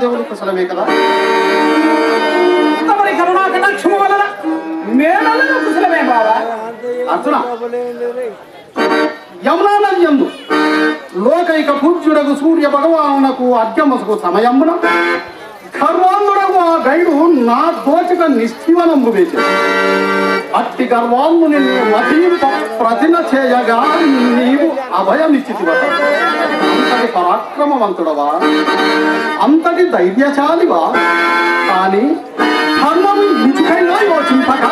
సీతాదేవులు కుశలమే కదా? తమరి కరుణా కటాక్షము వలన మేడలను కుశలమే బావా. అర్జున యమునా నది యందు లోకైక పూజ్యుడకు సూర్య భగవానునకు అర్ఘ్యమసుకు సమయమున గర్వాంధుడకు ఆ గైడు నా దోచక నిష్ఠీవనంబు వేసి అట్టి గర్వాంధుని మతింప ప్రతిన చేయగా నీవు అభయమిచ్చితివ అంతటి పరాక్రమవంతుడవా? అంతటి ధైర్యశాలివా? కానీ ధర్మం ఇంచుకైనా యోచింపగా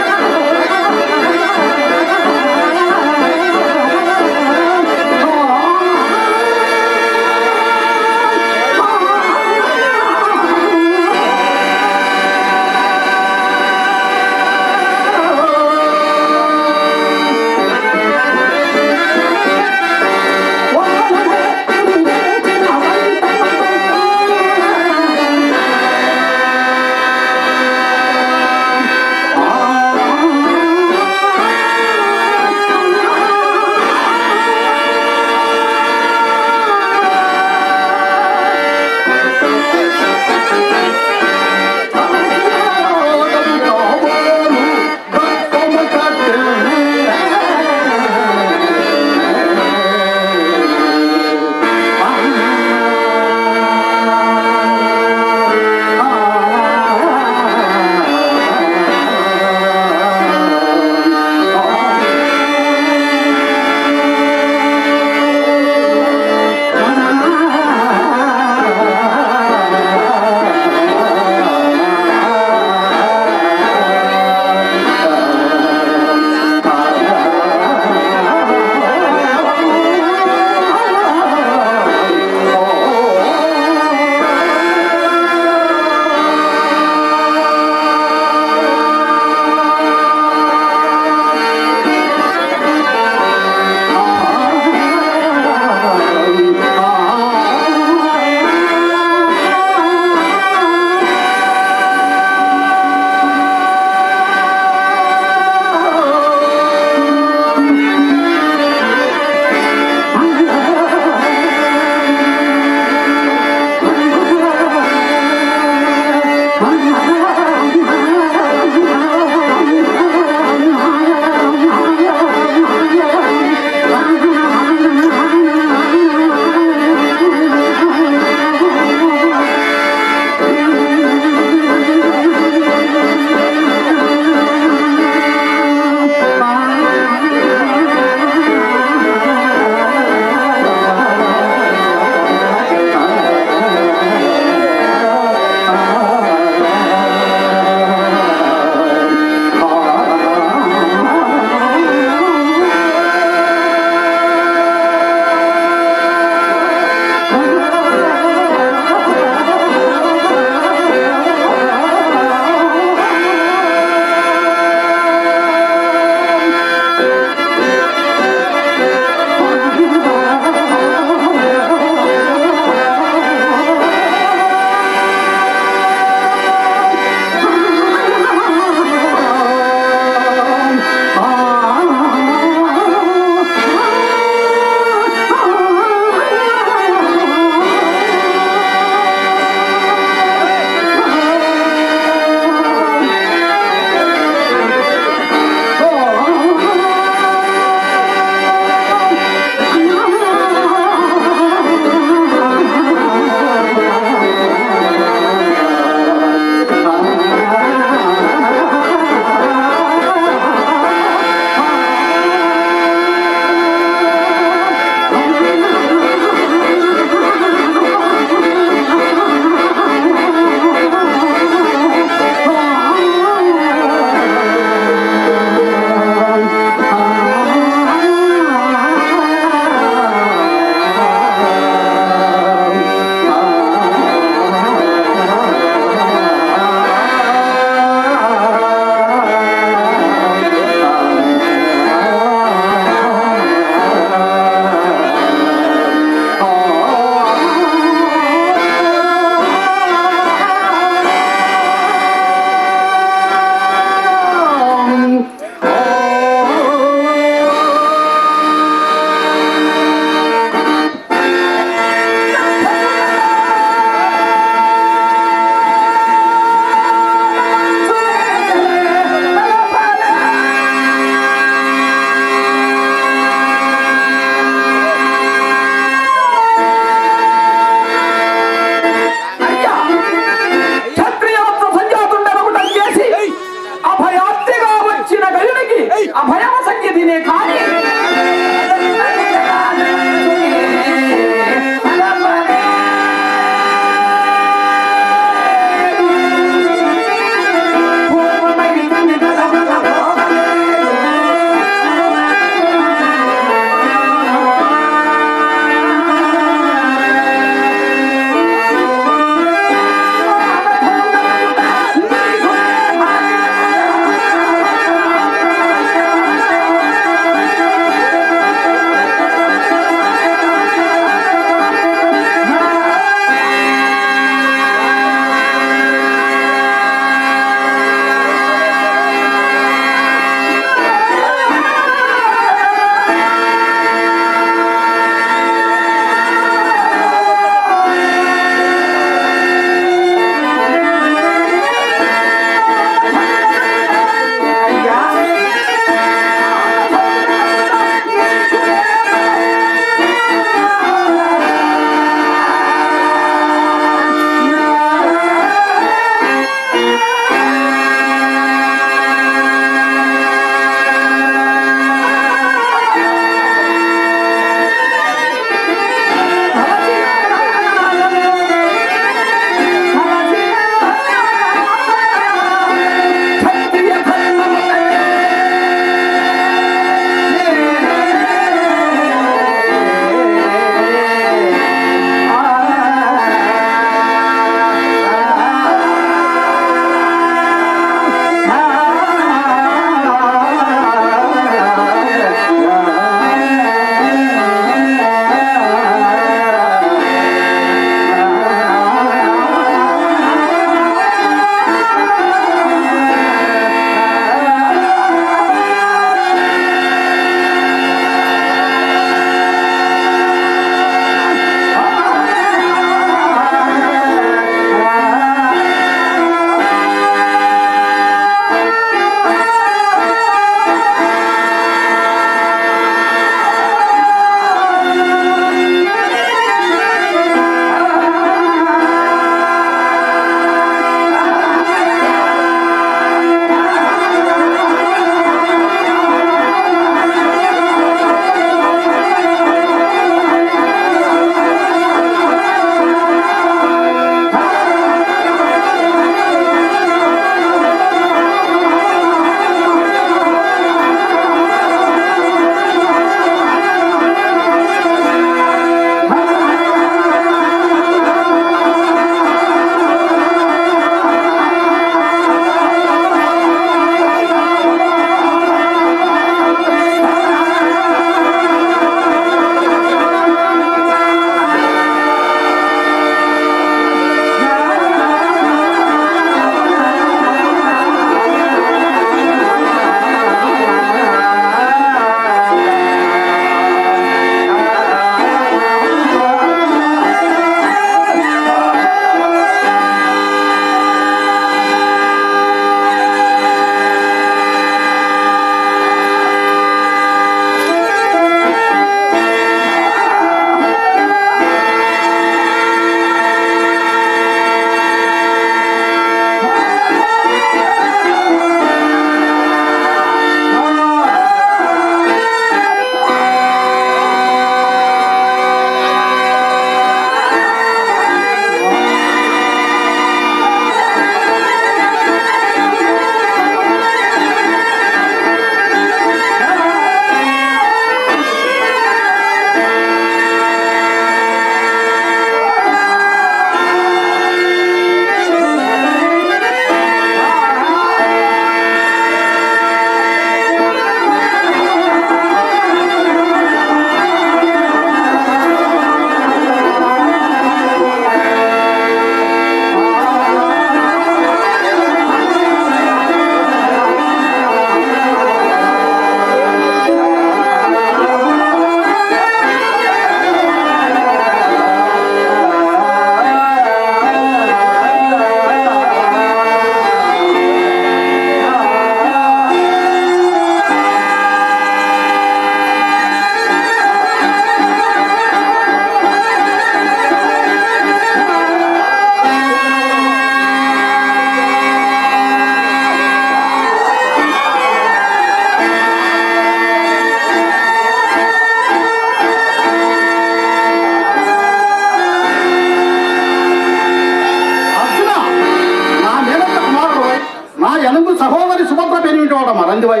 మందివై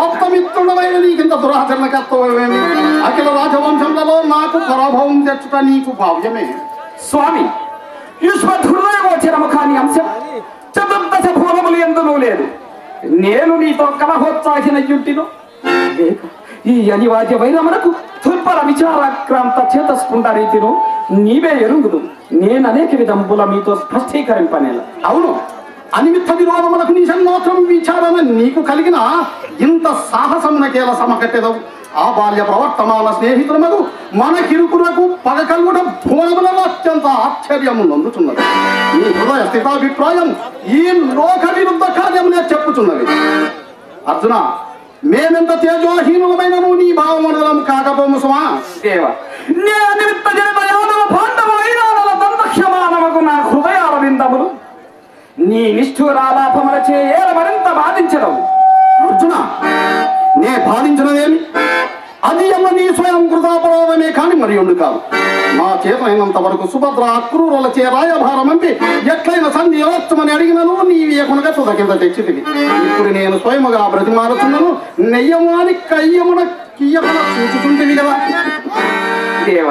ఆప్తమిత్రుడమైన నీకింత దురాచరణ కర్తవ్యమేమి? అఖిల రాజవంశంలో నాకు పరాభవం తెచ్చుట నీకు భావ్యమే. స్వామి కాని అంశం చతుర్దశ భూమములు ఎందునూ లేదు. నేను నీతో కలహోత్సాహిన లేక ఈ అనివార్య వైరమునకు తుర్పర విచారాక్రాంత చేతస్కుండ రీతిను నీవే ఎరుగుదు నేను అనేక విధంబుల మీతో స్పష్టీకరింపనేల. అవును. అనిమిత్త విరోధములకు నీ మాత్రం విచారణ నీకు కలిగిన ఇంత సాహసమునకేల సమకట్టెదవు. ఆ బాల్య ప్రవర్తమాన స్నేహితులమగు మన కిరుకులకు పగ కలుగుట భూములలో అత్యంత ఆశ్చర్యము నందుతున్నది ఈ హృదయ స్థితాభిప్రాయం ఈ లోక విరుద్ధ కార్యములే చెప్పుచున్నది. అర్జున మేమెంత తేజోహీనులమైన నీ భావమండలం కాకపోము సుమా? దేవ నే నిమిత్త జనిత యాదవ పాండవ నా హృదయాల విందములు నీ నిష్ఠురాలాపములచే చేయాల మరింత బాధించడం. అర్జున నే బాధించడమేమి అది అమ్మ నీ స్వయం కృతాపరాధమే కాని మరి ఉండు కాదు. నా చేతనైనంత వరకు సుభద్ర అక్రూరులచే రాయభారమంపి ఎట్లయిన సంధి ఇవ్వచ్చమని అడిగినను నీ వేకునగా తుద కింద తెచ్చితివి. ఇప్పుడు నేను స్వయముగా బ్రతిమారుతున్నాను నెయ్యమాని కయ్యమున కియ్యమున చూచుతుంటివి కదా. దేవ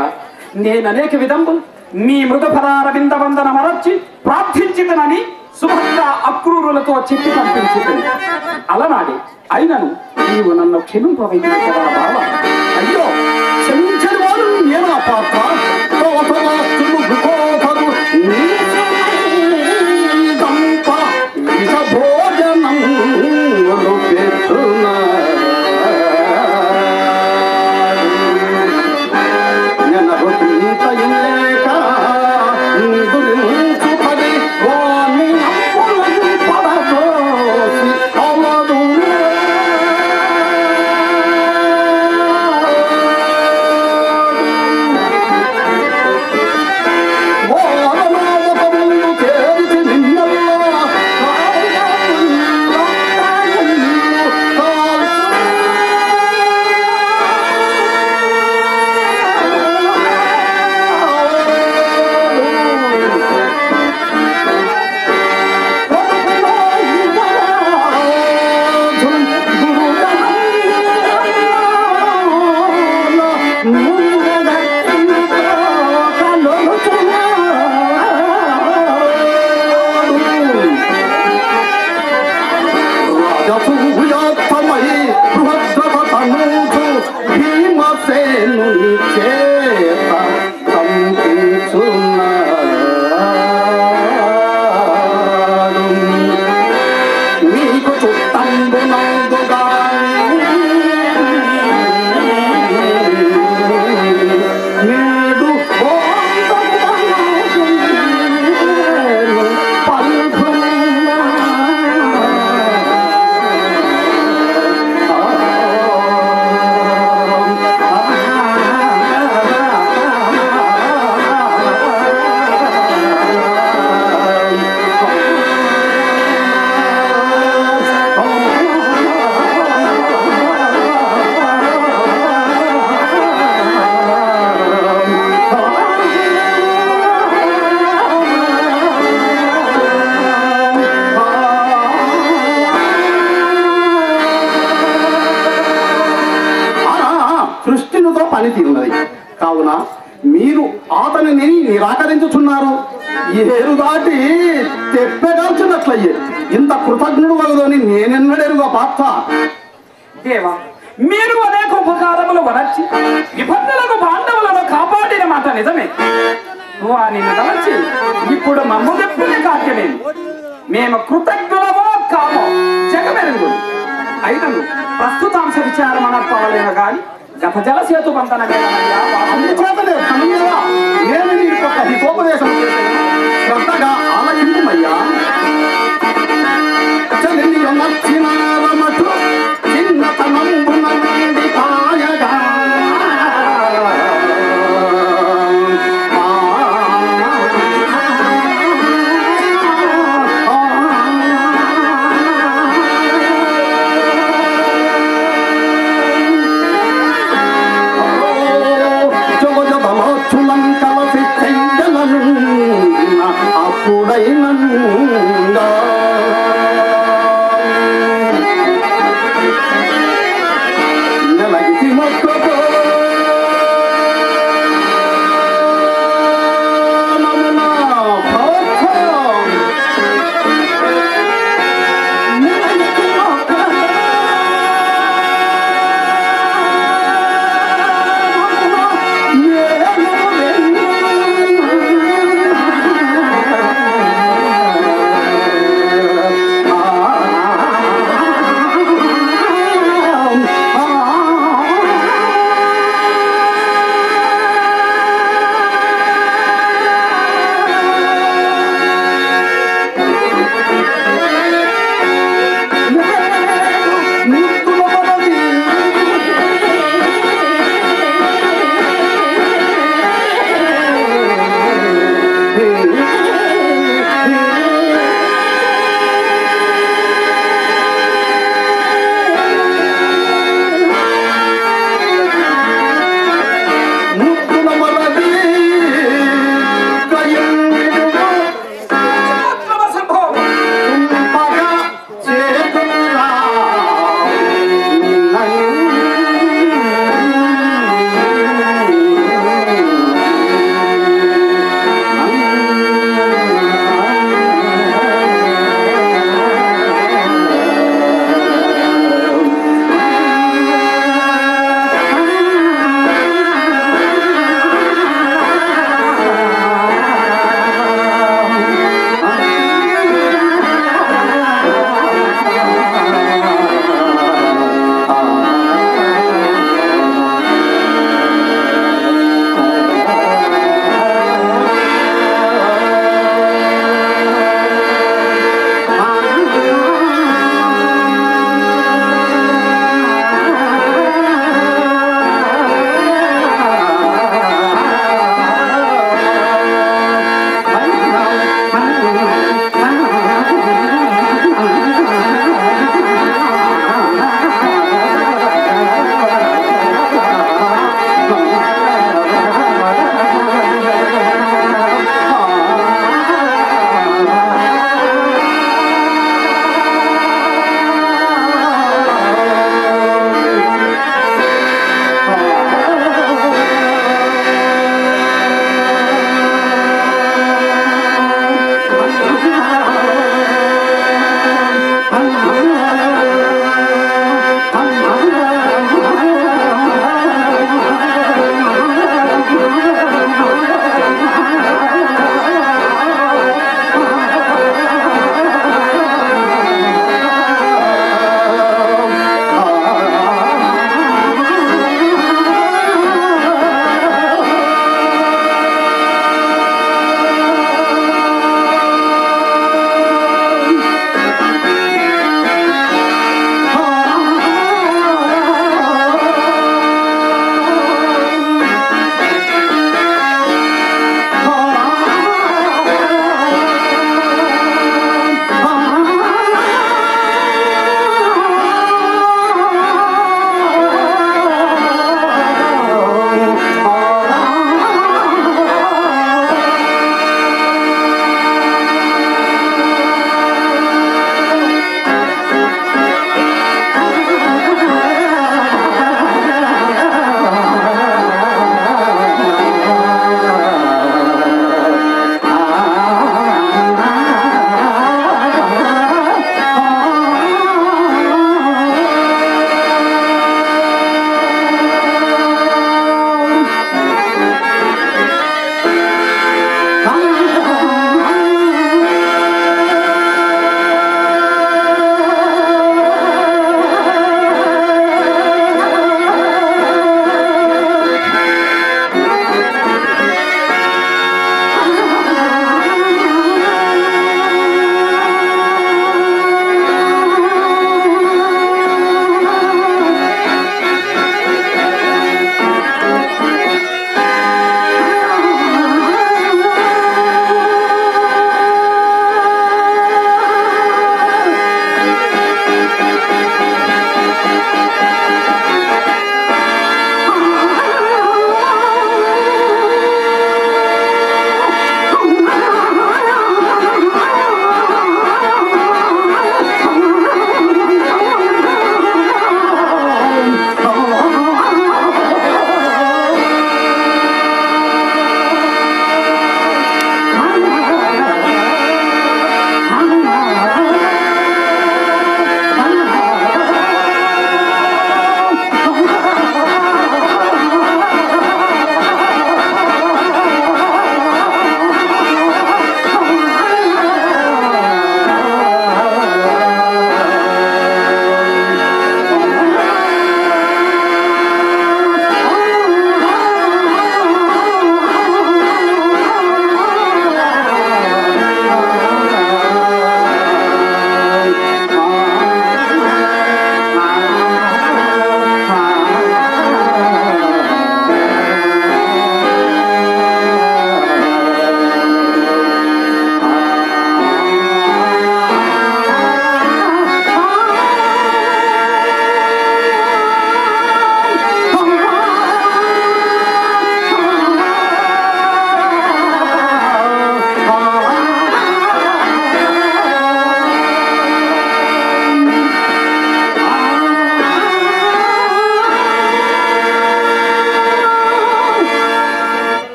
నేను అనేక విధంబులు మీ మృత పదార వందన మరచి ప్రార్థించితనని సుభద్ర అక్రూరులతో చెప్పి పంపించింది. అలనాడి అయినను నీవు నన్ను క్షమింపవైన కదా బావ. అయ్యో క్షమించని వాడు నేనా పాత్ర. కావున మీరు అతనిని నిరాకరించుచున్నారు. ఏరు దాటి తెప్పెగాల్చినట్లయ్యే. ఇంత కృతజ్ఞుడు వలదని నేనెన్నడేరుగా పాత్ర? దేవా మీరు అనేక ఉపకారములు వరచి నిబంధనలకు బాంధవులను కాపాడిన మాట నిజమే. వారిని తలచి ఇప్పుడు మమ్ము చెప్పుకునే కార్యమేమి మేము కృతజ్ఞులమో కామో జగమెరుగు అయినను ప్రస్తుతాంశ విచారం అనర్పవలేను కానీ గత జల సేతు బంధన అందుచేతనే కనుమరా నేను నీకు ఒక హితోపదేశం చేశాను శ్రద్ధగా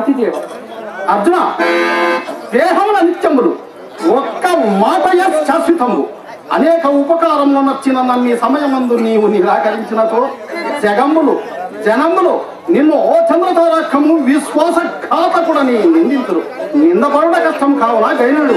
క్షమింపు అర్జున దేహముల నిత్యములు ఒక్క మాటయ శాశ్వతము. అనేక ఉపకారములు నచ్చిన నమ్మి సమయమందు నీవు నిరాకరించినతో జగమ్ములు జనములు నిన్ను ఓ చంద్రతారకము విశ్వాస ఘాతకుడని నిందించరు నిందపరుడ కష్టం కావున గైనుడు?